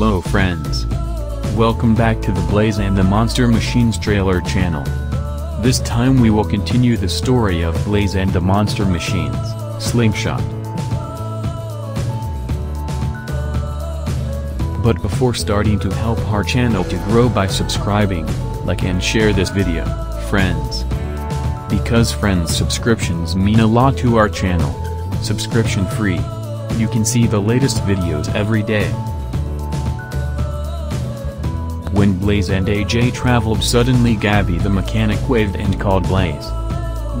Hello friends. Welcome back to the Blaze and the Monster Machines trailer channel. This time we will continue the story of Blaze and the Monster Machines, Slingshot. But before starting to help our channel to grow by subscribing, like and share this video, friends. Because friends subscriptions mean a lot to our channel. Subscription free. You can see the latest videos every day. When Blaze and AJ traveled suddenly Gabby the mechanic waved and called Blaze.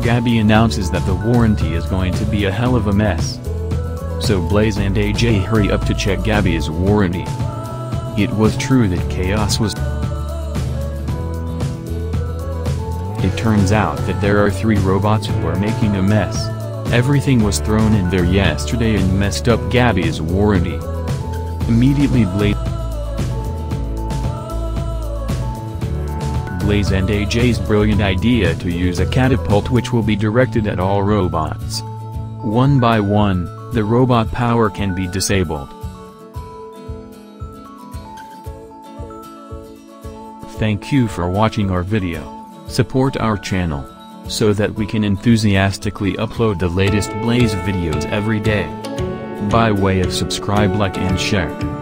Gabby announces that the warranty is going to be a hell of a mess. So Blaze and AJ hurry up to check Gabby's warranty. It was true that chaos was It turns out that there are three robots who are making a mess. Everything was thrown in there yesterday and messed up Gabby's warranty. Immediately Blaze Blaze and AJ's brilliant idea to use a catapult which will be directed at all robots. One by one, the robot power can be disabled. Thank you for watching our video. Support our channel. So that we can enthusiastically upload the latest Blaze videos every day. By way of subscribe like and share.